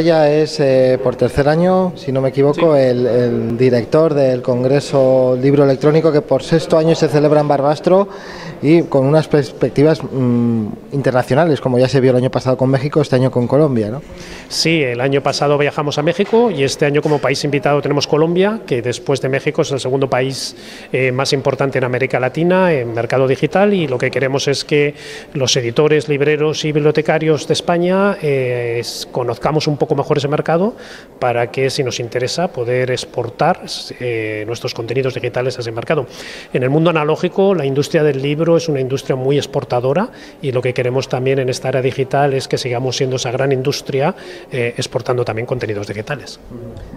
Ya es eh, por tercer año, si no me equivoco, el, director del Congreso Libro Electrónico que por sexto año se celebra en Barbastro y con unas perspectivas mm, internacionales, como ya se vio el año pasado con México, este año con Colombia. ¿no? Sí, el año pasado viajamos a México y este año como país invitado tenemos Colombia, que después de México es el segundo país eh, más importante en América Latina en mercado digital y lo que queremos es que los editores, libreros y bibliotecarios de España eh, conozcamos un poco mejor ese mercado para que, si nos interesa, poder exportar eh, nuestros contenidos digitales a ese mercado. En el mundo analógico, la industria del libro es una industria muy exportadora y lo que queremos también en esta área digital es que sigamos siendo esa gran industria eh, exportando también contenidos digitales.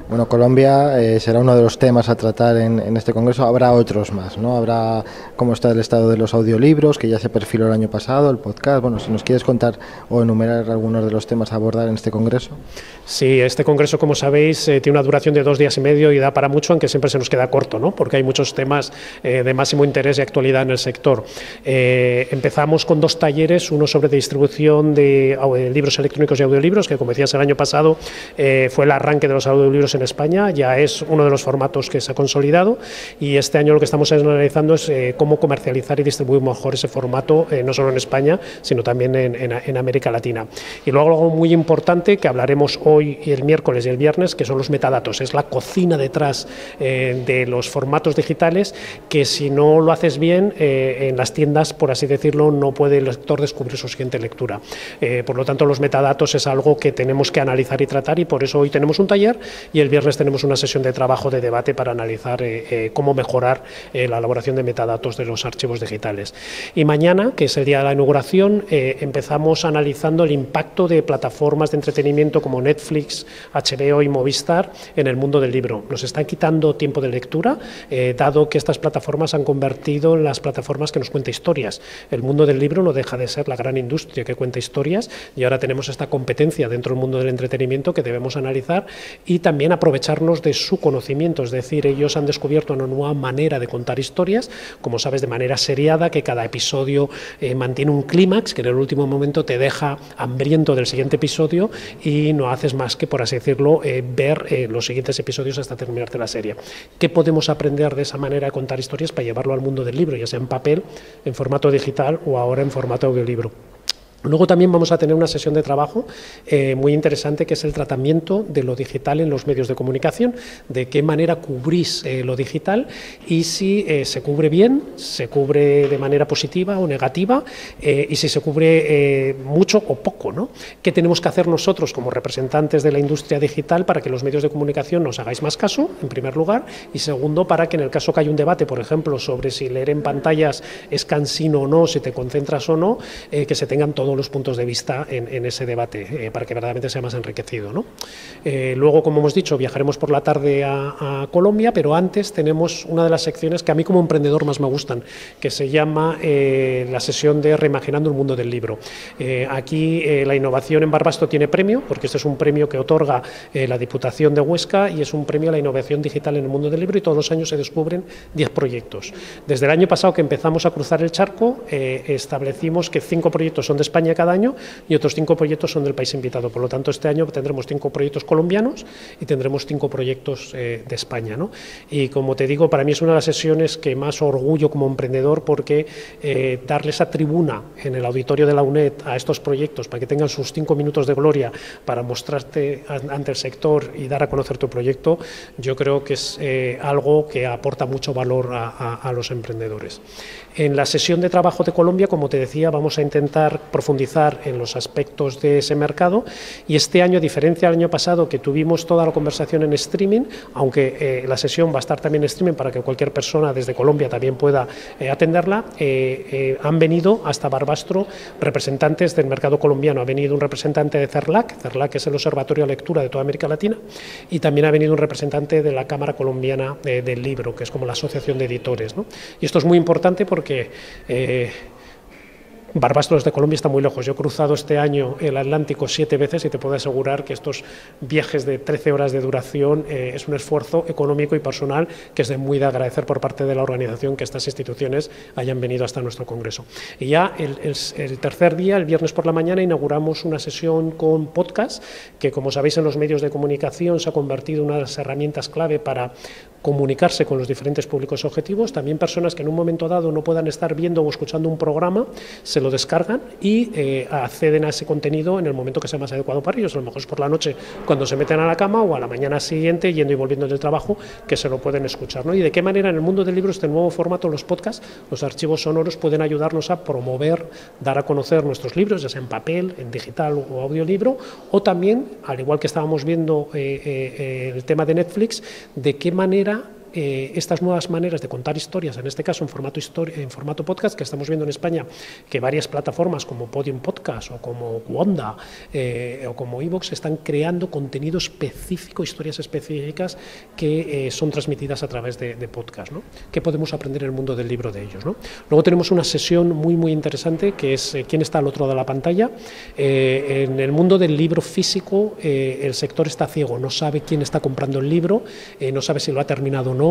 Bueno, Colombia eh, será uno de los temas a tratar en, en, este congreso. Habrá otros más, ¿no? Habrá cómo está el estado de los audiolibros, que ya se perfiló el año pasado, el podcast. Bueno, si nos quieres contar o enumerar algunos de los temas a abordar en este congreso. Sí, este congreso, como sabéis, eh, tiene una duración de dos días y medio y da para mucho, aunque siempre se nos queda corto, ¿no? porque hay muchos temas eh, de máximo interés y actualidad en el sector. Eh, empezamos con dos talleres, uno sobre distribución de libros electrónicos y audiolibros, que como decías el año pasado fue el arranque de los audiolibros en España, ya es uno de los formatos que se ha consolidado y este año lo que estamos analizando es cómo comercializar y distribuir mejor ese formato, no solo en España, sino también en, en América Latina. Y luego algo muy importante que hablaremos hoy y el miércoles y el viernes, que son los metadatos. Es la cocina detrás eh, de los formatos digitales que si no lo haces bien, eh, en las tiendas, por así decirlo, no puede el lector descubrir su siguiente lectura. Eh, por lo tanto, los metadatos es algo que tenemos que analizar y tratar y por eso hoy tenemos un taller y el viernes tenemos una sesión de trabajo de debate para analizar cómo mejorar la elaboración de metadatos de los archivos digitales. Y mañana, que es el día de la inauguración, empezamos analizando el impacto de plataformas de entretenimiento como Netflix, HBO y Movistar en el mundo del libro. Nos están quitando tiempo de lectura, eh, dado que estas plataformas han convertido en las plataformas que nos cuentan historias. El mundo del libro no deja de ser la gran industria que cuenta historias y ahora tenemos esta competencia dentro del mundo del entretenimiento que debemos analizar y también aprovecharnos de su conocimiento. Es decir, ellos han descubierto una nueva manera de contar historias, como sabes, de manera seriada, que cada episodio eh, mantiene un clímax, que en el último momento te deja hambriento del siguiente episodio y no haces más que, por así decirlo, eh, ver eh, los siguientes episodios hasta terminarte la serie. ¿Qué podemos aprender de esa manera de contar historias para llevarlo al mundo del libro, ya sea en papel, en formato digital o ahora en formato audiolibro? Luego también vamos a tener una sesión de trabajo eh, muy interesante que es el tratamiento de lo digital en los medios de comunicación, de qué manera cubrís eh, lo digital y si eh, se cubre bien, se cubre de manera positiva o negativa y si se cubre mucho o poco. ¿no? ¿Qué tenemos que hacer nosotros como representantes de la industria digital para que los medios de comunicación nos hagáis más caso, en primer lugar, y segundo, para que en el caso que haya un debate, por ejemplo, sobre si leer en pantallas es cansino o no, si te concentras o no, que se tengan todos los puntos de vista en, ese debate eh, para que verdaderamente sea más enriquecido. Eh, luego, como hemos dicho, viajaremos por la tarde a, Colombia, pero antes tenemos una de las secciones que a mí como emprendedor más me gustan, que se llama eh, la sesión de Reimaginando el mundo del libro. aquí la innovación en Barbasto tiene premio, porque este es un premio que otorga la Diputación de Huesca y es un premio a la innovación digital en el mundo del libro y todos los años se descubren 10 proyectos. Desde el año pasado que empezamos a cruzar el charco, establecimos que cinco proyectos son de España cada año y otros cinco proyectos son del país invitado. Por lo tanto, este año tendremos cinco proyectos colombianos y tendremos cinco proyectos eh, de España. ¿no? Y como te digo, para mí es una de las sesiones que más orgullo como emprendedor porque eh, darle esa tribuna en el auditorio de la UNED a estos proyectos para que tengan sus cinco minutos de gloria para mostrarte ante el sector y dar a conocer tu proyecto, yo creo que es eh, algo que aporta mucho valor a los emprendedores. En la sesión de trabajo de Colombia, como te decía, vamos a intentar profundizar en los aspectos de ese mercado y este año, a diferencia del año pasado que tuvimos toda la conversación en streaming, aunque eh, la sesión va a estar también en streaming para que cualquier persona desde Colombia también pueda eh, atenderla, eh, han venido hasta Barbastro representantes del mercado colombiano. Ha venido un representante de CERLAC, CERLAC es el Observatorio de Lectura de toda América Latina, y también ha venido un representante de la Cámara Colombiana del Libro, que es como la Asociación de Editores. Y esto es muy importante porque Barbastro desde Colombia está muy lejos. Yo he cruzado este año el Atlántico siete veces y te puedo asegurar que estos viajes de 13 horas de duración eh, es un esfuerzo económico y personal que es de muy de agradecer por parte de la organización que estas instituciones hayan venido hasta nuestro Congreso. Y ya el, el tercer día, el viernes por la mañana, inauguramos una sesión con podcast que, como sabéis, en los medios de comunicación se ha convertido en una de las herramientas clave para comunicarse con los diferentes públicos objetivos. También personas que en un momento dado no puedan estar viendo o escuchando un programa, se lo descargan y eh, acceden a ese contenido en el momento que sea más adecuado para ellos. A lo mejor es por la noche cuando se meten a la cama o a la mañana siguiente yendo y volviendo del trabajo que se lo pueden escuchar. Y de qué manera en el mundo del libro este nuevo formato, los podcasts, los archivos sonoros pueden ayudarnos a promover, dar a conocer nuestros libros, ya sea en papel, en digital o audiolibro, o también, al igual que estábamos viendo eh, eh, el tema de Netflix, de qué manera eh, estas nuevas maneras de contar historias, en este caso en formato, en formato podcast, que estamos viendo en España, que varias plataformas como Podium Podcast o como Wanda eh, o como Evox están creando contenido específico, historias específicas que eh, son transmitidas a través de, podcast. ¿Qué podemos aprender en el mundo del libro de ellos? Luego tenemos una sesión muy, muy interesante que es quién está al otro lado de la pantalla. en el mundo del libro físico, el sector está ciego, no sabe quién está comprando el libro, no sabe si lo ha terminado o no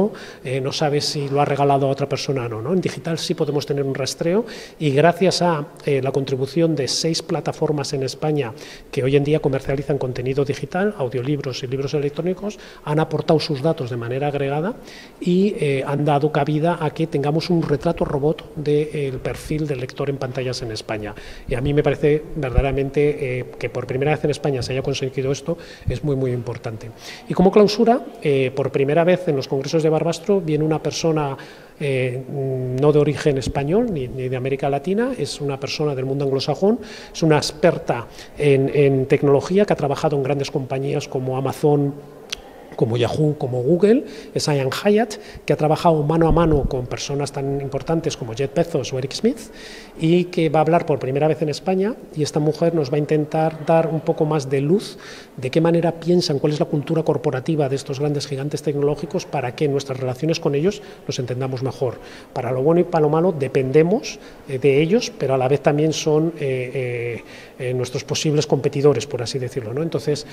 eh, no, sabes si lo ha regalado a otra persona o no, En digital sí podemos tener un rastreo y gracias a eh, la contribución de seis plataformas en España que hoy en día comercializan contenido digital, audiolibros y libros electrónicos, han aportado sus datos de manera agregada y eh, han dado cabida a que tengamos un retrato robot del perfil del lector en pantallas en España. Y a mí me parece verdaderamente que por primera vez en España se haya conseguido esto es muy, muy importante. Y como clausura, por primera vez en los congresos de Barbastro viene una persona eh, no de origen español ni, de América Latina, es una persona del mundo anglosajón, es una experta en tecnología que ha trabajado en grandes compañías como Amazon, como Yahoo, como Google, es Ian Hyatt, que ha trabajado mano a mano con personas tan importantes como Jeff Bezos o Eric Smith y que va a hablar por primera vez en España y esta mujer nos va a intentar dar un poco más de luz de qué manera piensan, cuál es la cultura corporativa de estos grandes gigantes tecnológicos para que nuestras relaciones con ellos nos entendamos mejor. Para lo bueno y para lo malo dependemos eh, de ellos, pero a la vez también son eh, eh, nuestros posibles competidores, por así decirlo. ¿no? Entonces,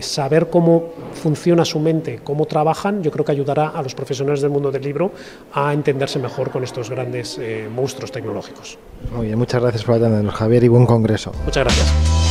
saber cómo funciona su cómo trabajan, yo creo que ayudará a los profesionales del mundo del libro a entenderse mejor con estos grandes eh, monstruos tecnológicos. Muy bien, muchas gracias por atendernos, Javier, y buen congreso. Muchas gracias.